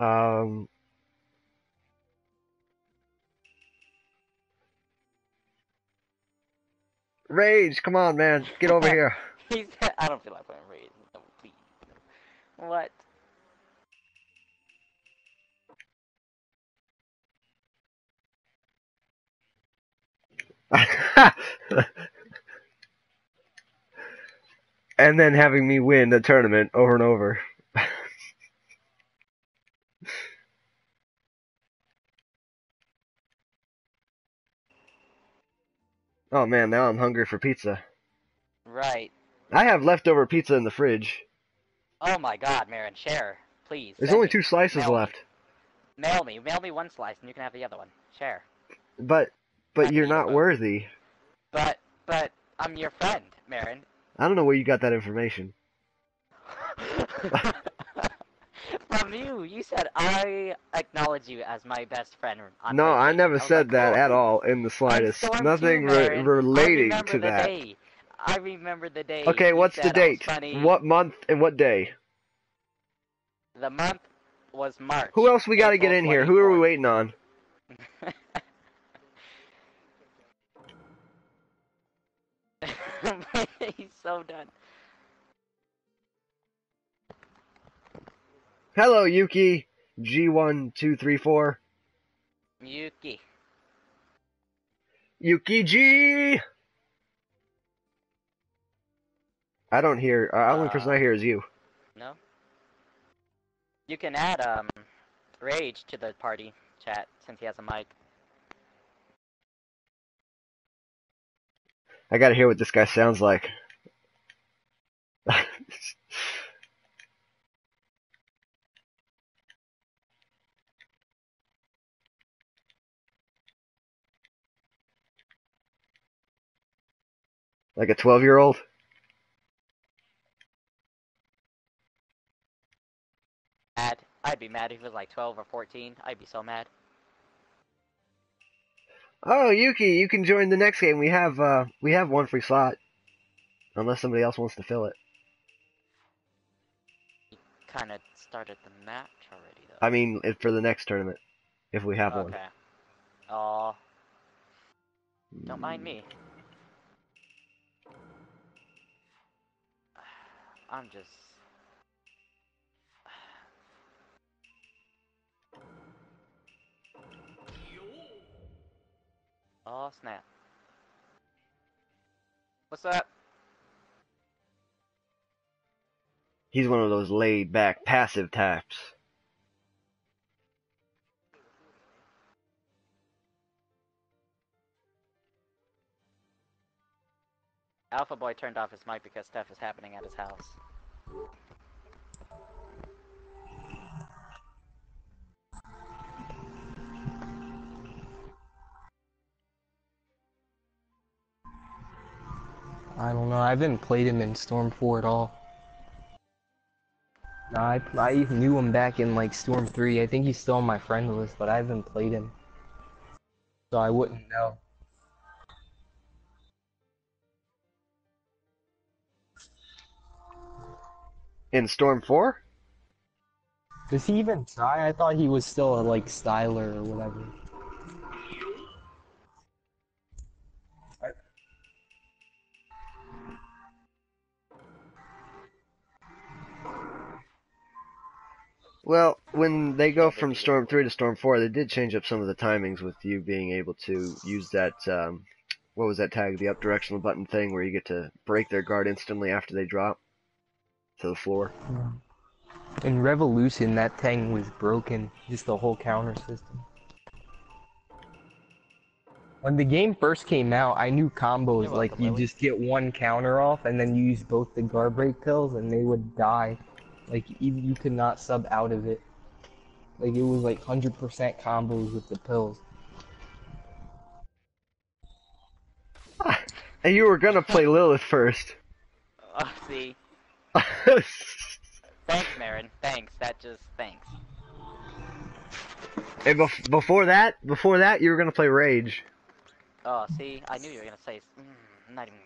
Um, Rage, come on, man, get over here. He's. I don't feel like playing Rage. No, please. What? and then having me win the tournament over and over. Oh man, now I'm hungry for pizza. Right. I have leftover pizza in the fridge. Oh my God, Merron, share, please. There's only me. two slices Mail me. left. Mail me, mail me one slice, and you can have the other one. Share. But but I you're not worthy. But, but I'm your friend, Merron. I don't know where you got that information. From you, you said I acknowledge you as my best friend. No, I never was said like, that cool. at all in the slightest. Nothing re- relating to that. Day. I remember the day. Okay, what's the I date? What month and what day? The month was March. Who else we got to get in here? Who are we waiting on? He's so done. Hello, Yuki. G1234. Yuki. Yuki G! I don't hear. Uh, only person I hear is you. No. You can add um Rage to the party chat since he has a mic. I gotta hear what this guy sounds like. like a 12 year old? Mad. I'd be mad if he was like 12 or 14. I'd be so mad. Oh, Yuki, you can join the next game. We have uh we have one free slot. Unless somebody else wants to fill it. Kind of started the match already though. I mean, it- for the next tournament, if we have one. okay. Oh, don't mind me. I'm just. Oh snap! What's up? He's one of those laid back, passive types. Alpha Boy turned off his mic because stuff is happening at his house. I don't know. I haven't played him in Storm 4 at all. Nah, I, I knew him back in like Storm 3. I think he's still on my friend list, but I haven't played him. So I wouldn't know. In Storm 4? Does he even try? I thought he was still a like styler or whatever. Well, when they go from Storm 3 to Storm 4, they did change up some of the timings with you being able to use that, um, what was that tag, the up directional button thing where you get to break their guard instantly after they drop to the floor. Mm. In Revolution, that thing was broken. Just the whole counter system. When the game first came out, I knew combos You're like you Lily. just get one counter off and then you use both the guard break pills and they would die. Like you, you could not sub out of it. Like it was like 100% combos with the pills. And you were gonna play Lilith first. Oh, see. Thanks, Merron. Thanks. That just thanks. and bef- before that, before that, you were gonna play Rage. Oh, see, I knew you were gonna say. Mm, not even.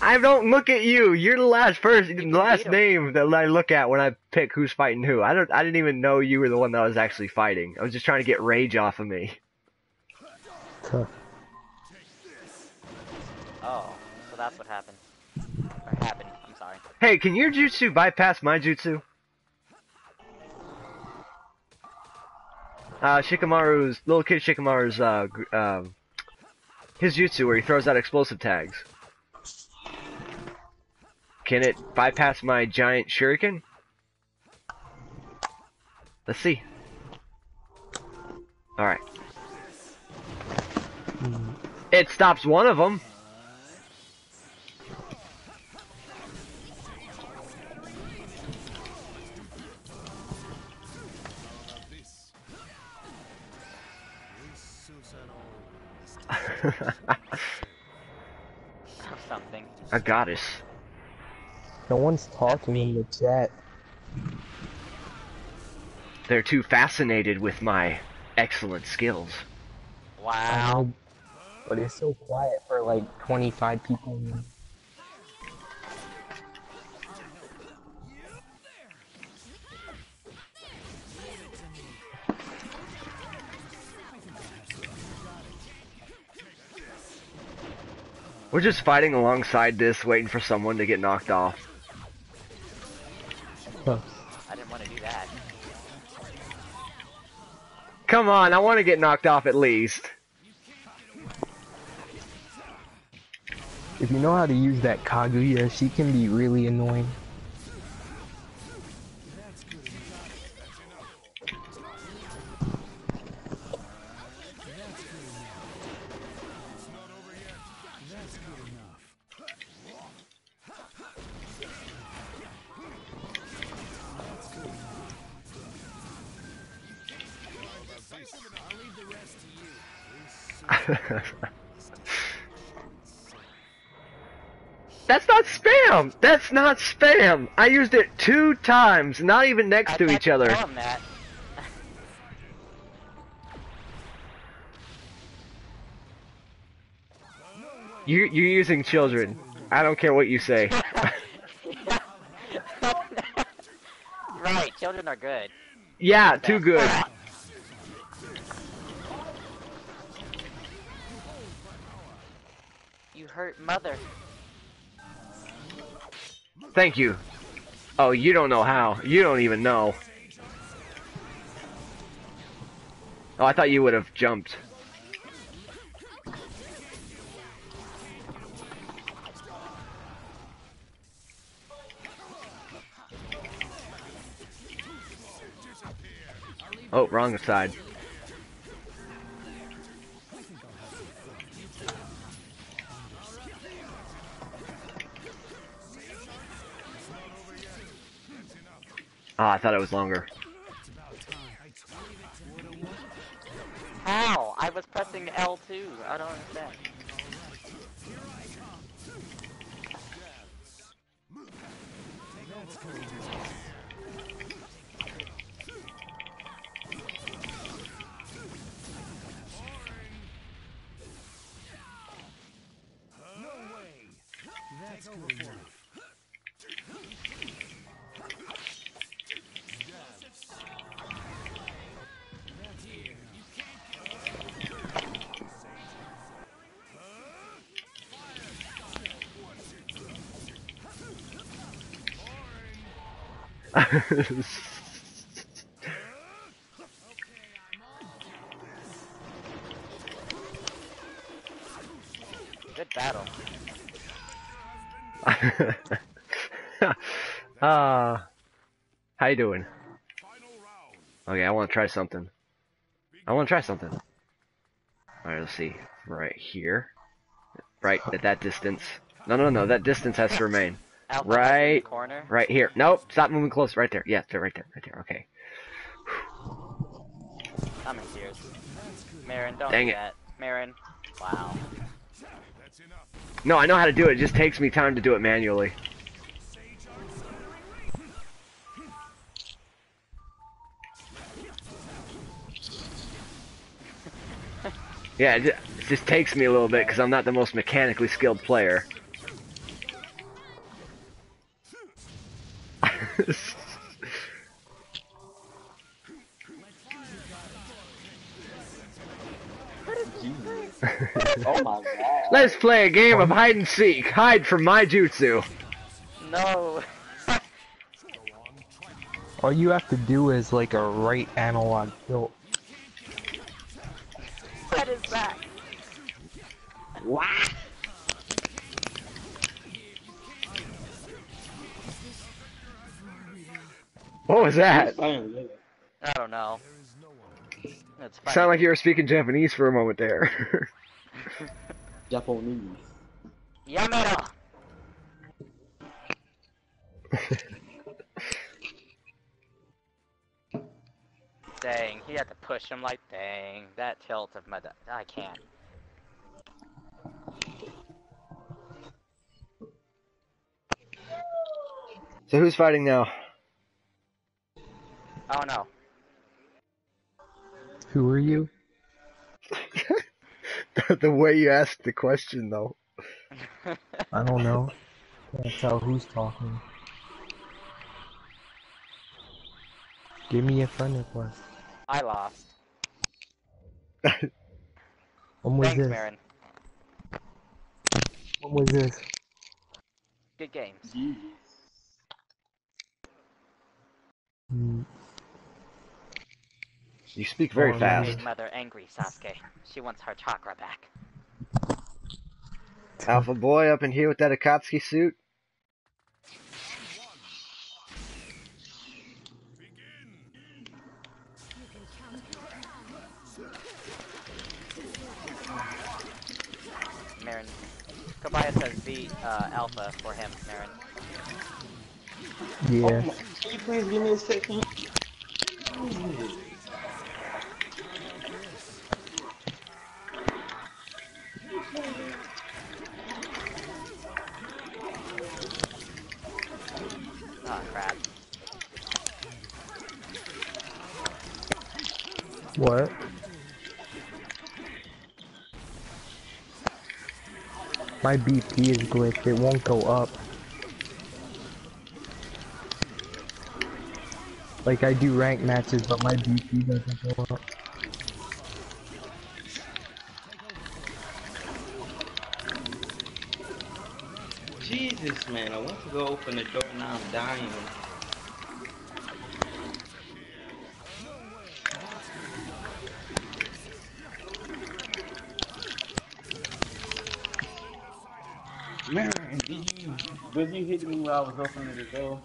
I don't look at you. You're the last person, the last name that I look at when I pick who's fighting who. I don't. I didn't even know you were the one that I was actually fighting. I was just trying to get rage off of me. Huh. Oh, so that's what happened. Or happened, I'm sorry. Hey, can your jutsu bypass my jutsu? Uh, Shikamaru's little kid Shikamaru's uh, um, his jutsu where he throws out explosive tags. Can it bypass my giant shuriken? Let's see. All right. It stops one of them. Something. A goddess. No one's talking in the chat. They're too fascinated with my excellent skills. Wow. But it's so quiet for like 25 people. We're just fighting alongside this, waiting for someone to get knocked off. Huh. I didn't want to do that. Come on, I want to get knocked off at least. If you know how to use that Kaguya, she can be really annoying. That's not spam! That's not spam! I used it two times, not even next I to each other. Tell him that. You, you're using children. I don't care what you say. right, children are good. yeah, too good. You hurt mother. Thank you. Oh, you don't know how. You don't even know. Oh, I thought you would have jumped. Oh, wrong side. Ah, I thought it was longer. How? I was pressing L2. I don't understand. Good battle. uh, how you doing? Okay, I want to try something. I want to try something. Alright, let's see. Right here. Right at that distance. No, no, no, that distance has to remain. Out in the Right. corner. Right here. Nope, stop moving close. Right there. Yeah, right there, right there. Okay. I'm in tears. Merron, don't Dang do it. that. Merron. Wow. No, I know how to do it. It just takes me time to do it manually. Yeah, it just takes me a little bit because I'm not the most mechanically skilled player. Oh my god. Let's play a game of hide and seek. Hide from my jutsu. No. All you have to do is like a right analog tilt. what is that? What? What was that? I don't know. It's funny. Sound like you were speaking Japanese for a moment there. Japanese. Yamero! Dang, he had to push him like, dang, that tilt of my, I can't. so who's fighting now? Oh no. Who are you? the way you asked the question, though. I don't know. Can't tell who's talking. Give me a friend request. I lost. When was Thanks, this? Merron. When was this? Good games. Jeez. You speak very Oh, fast. Made mother angry, Sasuke. She wants her chakra back. Alpha boy up in here with that Akatsuki suit. Merron. Kobayas says beat uh, Alpha for him, Merron. Yeah. Oh can you please give me a second? My BP is glitched. It won't go up. Like I do rank matches, but my BP doesn't go up. Jesus, man, I went to go open the door, now I'm dying. Man, did you, did you hit me while I was opening the door?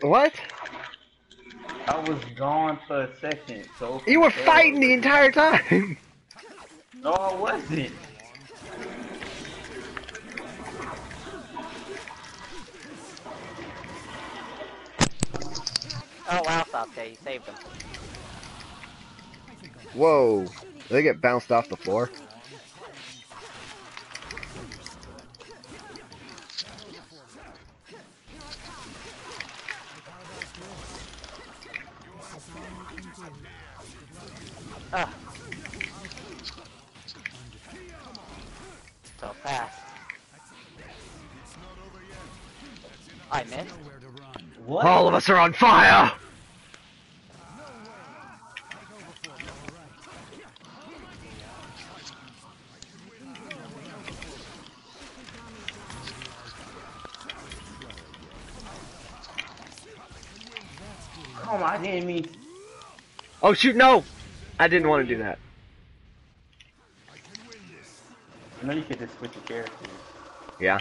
What? I was gone for a second, so. You were fighting the entire time. No, I wasn't. Oh wow, Sasuke, you saved him. Whoa. They get bounced off the floor. What? All of us are on fire! Come on, didn't. Oh shoot, no! I didn't want to do that. I know you could just switch your characters. Yeah.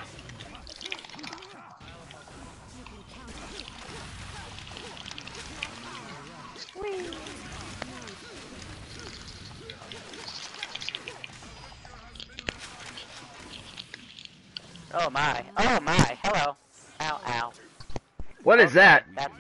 Oh my. Oh my. Hello. Ow, ow. What is oh, that? That's